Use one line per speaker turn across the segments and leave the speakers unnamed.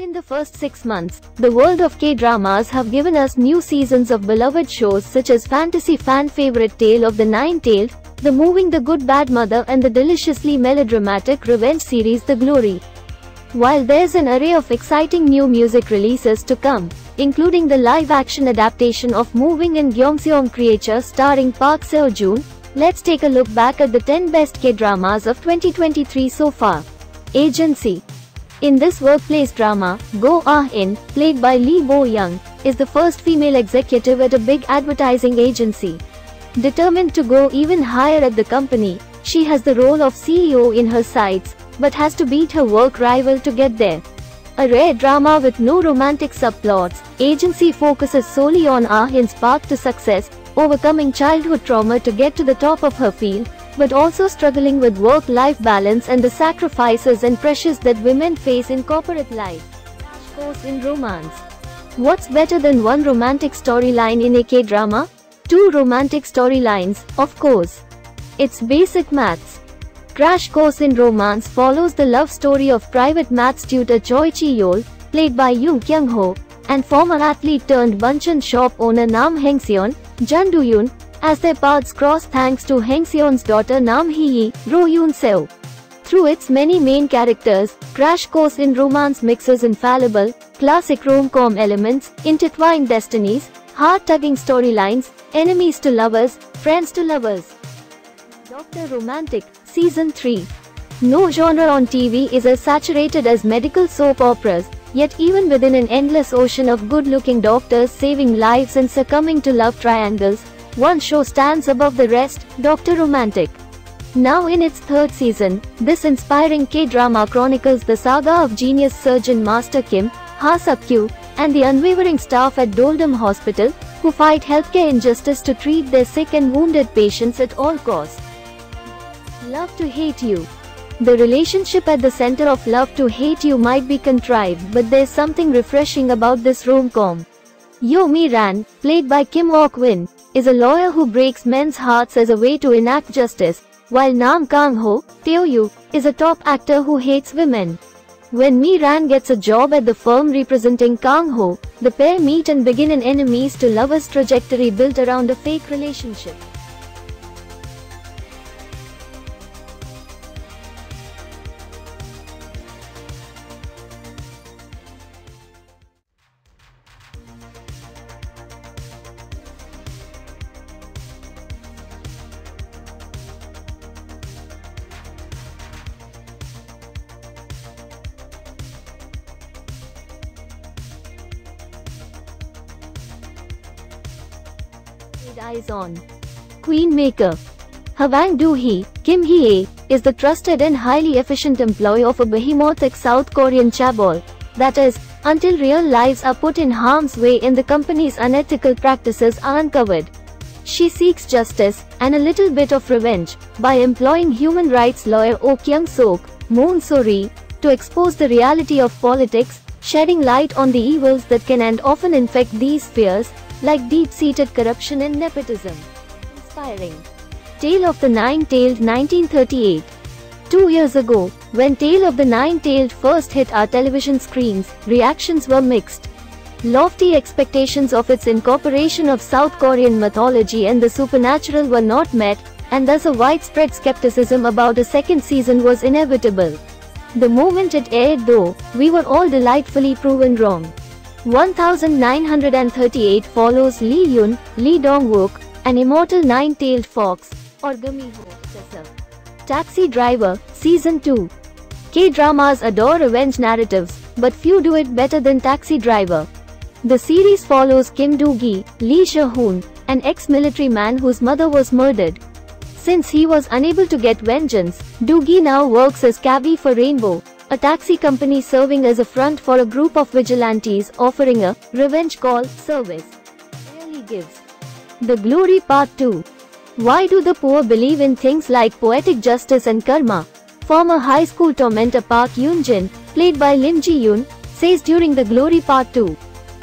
In the first six months, the world of K-dramas have given us new seasons of beloved shows such as fantasy fan favorite Tale of the Nine-Tailed, the moving The Good Bad Mother and the deliciously melodramatic revenge series The Glory. While there's an array of exciting new music releases to come, including the live-action adaptation of Moving and Gyeongseong Creature starring Park Seo-joon, let's take a look back at the 10 best K-dramas of 2023 so far. Agency in this workplace drama, Go Ah-in, played by Lee Bo-young, is the first female executive at a big advertising agency. Determined to go even higher at the company, she has the role of CEO in her sights, but has to beat her work rival to get there. A rare drama with no romantic subplots, Agency focuses solely on Ah-in's path to success, overcoming childhood trauma to get to the top of her field, but also struggling with work-life balance and the sacrifices and pressures that women face in corporate life. Crash course in romance. What's better than one romantic storyline in a K-drama? Two romantic storylines, of course. It's basic maths. Crash Course in Romance follows the love story of private maths tutor Choi Chi-yeol, played by Yoon Kyung-ho, and former athlete turned banchan shop owner Nam Heng-seon, Jeon Do-yeon, as their paths cross thanks to Heng-seon's daughter Nam Hee-yi, Ro Yoon-seo. Through its many main characters, Crash Course in Romance mixes infallible, classic rom-com elements, intertwined destinies, heart-tugging storylines, enemies to lovers, friends to lovers. Dr. Romantic, Season 3 No genre on TV is as saturated as medical soap operas, yet even within an endless ocean of good-looking doctors saving lives and succumbing to love triangles, one show stands above the rest, Dr. Romantic. Now in its third season, this inspiring K-drama chronicles the saga of genius surgeon Master Kim, Han Suk-kyu, and the unwavering staff at Doldam Hospital, who fight healthcare injustice to treat their sick and wounded patients at all costs. Love to Hate You The relationship at the center of Love to Hate You might be contrived but there's something refreshing about this rom-com. Yo Mi Ran, played by Kim Ok-vin, is a lawyer who breaks men's hearts as a way to enact justice, while Nam Kang-ho, Teo Yoo, is a top actor who hates women. When Mi Ran gets a job at the firm representing Kang-ho, the pair meet and begin an enemies to lovers trajectory built around a fake relationship. Eyes on. Queen Maker. Hwang Do-hee, Kim Hee-ae, is the trusted and highly efficient employee of a behemoth South Korean chaebol. That is, until real lives are put in harm's way and the company's unethical practices are uncovered. She seeks justice, and a little bit of revenge, by employing human rights lawyer Oh Kyung-sook, Moon So-ri, to expose the reality of politics, shedding light on the evils that can and often infect these spheres, like deep-seated corruption and nepotism. Inspiring. Tale of the Nine-Tailed 1938 Two years ago, when Tale of the Nine-Tailed first hit our television screens, reactions were mixed. Lofty expectations of its incorporation of South Korean mythology and the supernatural were not met, and thus a widespread skepticism about a second season was inevitable. The moment it aired though, we were all delightfully proven wrong. 1938 follows Lee Yun, Lee Dong-wook, an immortal nine-tailed fox, or gumiho, Taxi Driver, Season 2. K-dramas adore revenge narratives, but few do it better than Taxi Driver. The series follows Kim Do-gi, Lee Je-hoon, an ex-military man whose mother was murdered. Since he was unable to get vengeance, Do-gi now works as cabbie for Rainbow, a taxi company serving as a front for a group of vigilantes offering a revenge call service. Really gives. The Glory Part 2. Why do the poor believe in things like poetic justice and karma? Former high school tormentor Park Yeon-jin, played by Lim Ji-yeon, says during The Glory Part 2.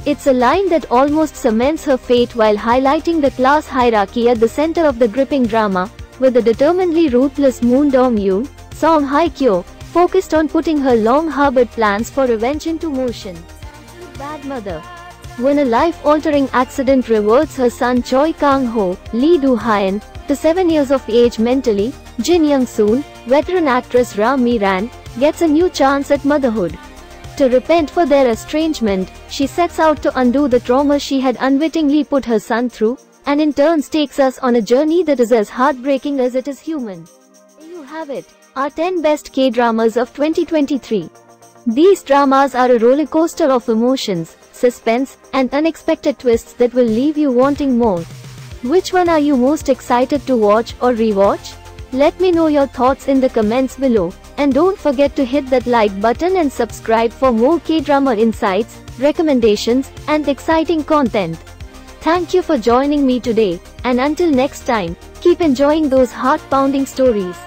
It's a line that almost cements her fate while highlighting the class hierarchy at the center of the gripping drama, with the determinedly ruthless Moon Dong-yoon, Song Hye-kyo, focused on putting her long harbored plans for revenge into motion. Bad Mother When a life-altering accident reverts her son Choi Kang-ho, Lee Do-hyun, to 7 years of age mentally, Jin Young-soon, veteran actress Ra Mi-ran, gets a new chance at motherhood. To repent for their estrangement, she sets out to undo the trauma she had unwittingly put her son through, and in turns takes us on a journey that is as heartbreaking as it is human. There you have it, our 10 best K-dramas of 2023. These dramas are a roller coaster of emotions, suspense, and unexpected twists that will leave you wanting more. Which one are you most excited to watch or rewatch? Let me know your thoughts in the comments below. And don't forget to hit that like button and subscribe for more K-drama insights, recommendations, and exciting content. Thank you for joining me today, and until next time, keep enjoying those heart-pounding stories.